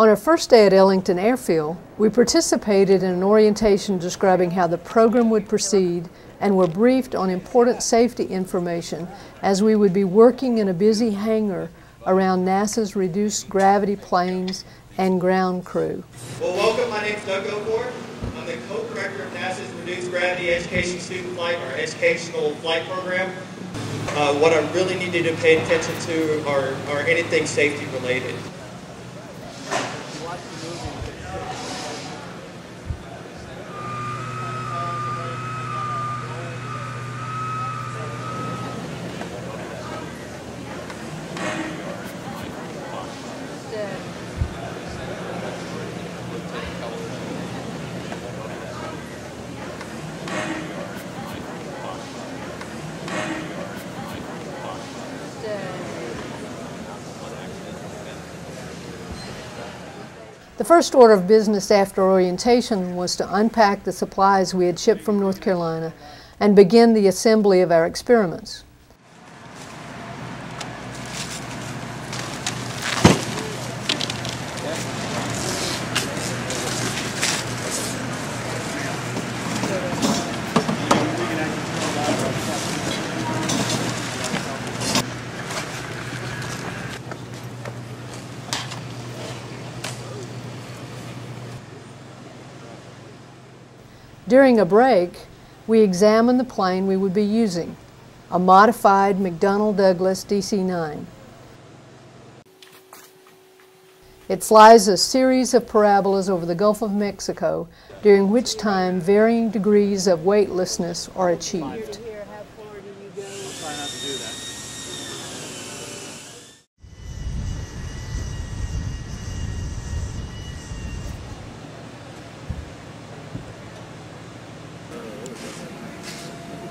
On our first day at Ellington Airfield, we participated in an orientation describing how the program would proceed and were briefed on important safety information as we would be working in a busy hangar around NASA's reduced gravity planes and ground crew. Well, welcome. My name is Doug Goforth. I'm the co-director of NASA's Reduced Gravity Education Student Flight, or Educational Flight Program. Uh, what I really need you to pay attention to are, are anything safety related. The first order of business after orientation was to unpack the supplies we had shipped from North Carolina and begin the assembly of our experiments. During a break, we examined the plane we would be using, a modified McDonnell Douglas DC-9. It flies a series of parabolas over the Gulf of Mexico, during which time varying degrees of weightlessness are achieved.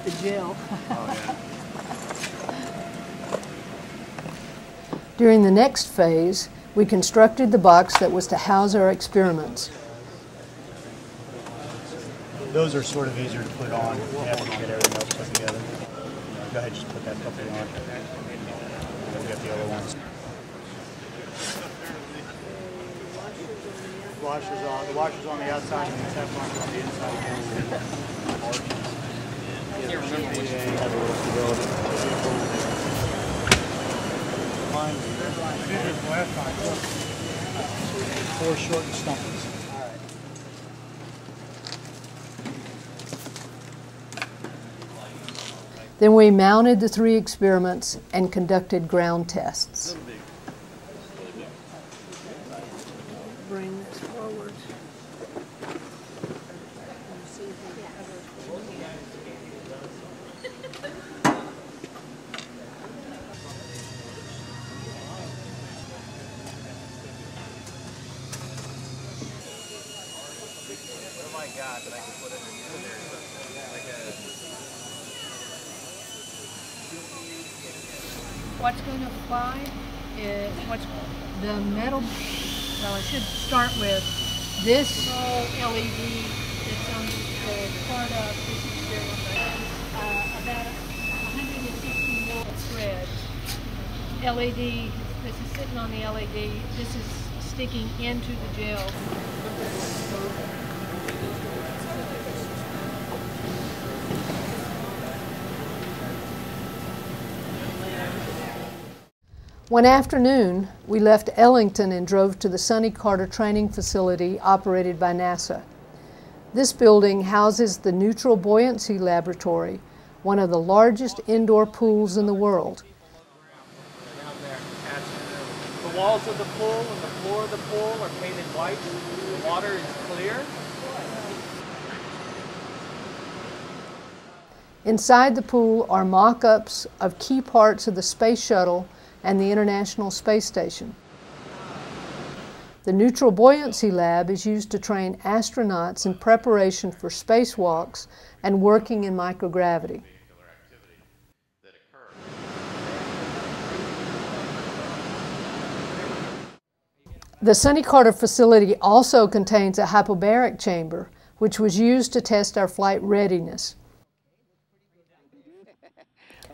The jail. Oh, During the next phase, we constructed the box that was to house our experiments. Those are sort of easier to put on after you get everything else put together. Go ahead, just put that couple on. And we got the other ones. Washers on, the washers on the outside and the Teflon's on the inside. can't remember which Yeah, you have a little stability. Mine, we did this last time. Four short and. Then we mounted the three experiments and conducted ground tests. Bring this forward. My that I could put there. Like a, What's going to fly is what's the metal. Well, I should start with this LED that's on the part of this experiment. Uh, about a 160 volt thread. LED. This is sitting on the LED. This is sticking into the gel. One afternoon, we left Ellington and drove to the Sonny Carter Training Facility operated by NASA. This building houses the Neutral Buoyancy Laboratory, one of the largest indoor pools in the world. The walls of the pool and the floor of the pool are painted white. The water is clear. Inside the pool are mock ups of key parts of the Space Shuttle and the International Space Station. The Neutral Buoyancy Lab is used to train astronauts in preparation for spacewalks and working in microgravity. The Sonny Carter facility also contains a hyperbaric chamber, which was used to test our flight readiness.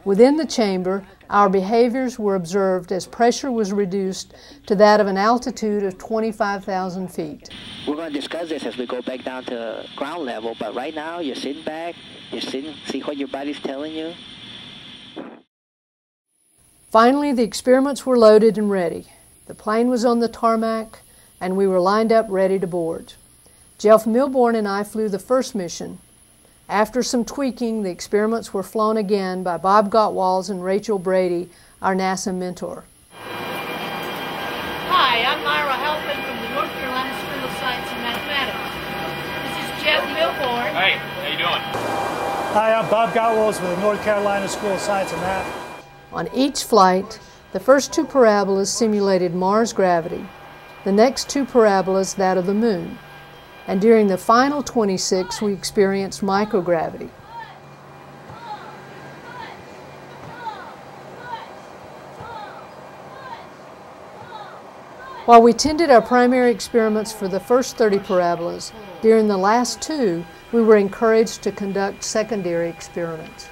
Within the chamber, our behaviors were observed as pressure was reduced to that of an altitude of 25,000 feet. We're going to discuss this as we go back down to ground level, but right now you're sitting back, you're sitting, see what your body's telling you. Finally, the experiments were loaded and ready. The plane was on the tarmac, and we were lined up ready to board. Jeff Milbourne and I flew the first mission. After some tweaking, the experiments were flown again by Bob Gotwals and Rachel Brady, our NASA mentor. Hi, I'm Myra Halpin from the North Carolina School of Science and Mathematics. This is Jeff Milbourne. Hey, how you doing? Hi, I'm Bob Gotwals with the North Carolina School of Science and Math. On each flight, the first two parabolas simulated Mars gravity, the next two parabolas that of the Moon, and during the final 26 we experienced microgravity. While we tended our primary experiments for the first 30 parabolas, during the last two we were encouraged to conduct secondary experiments.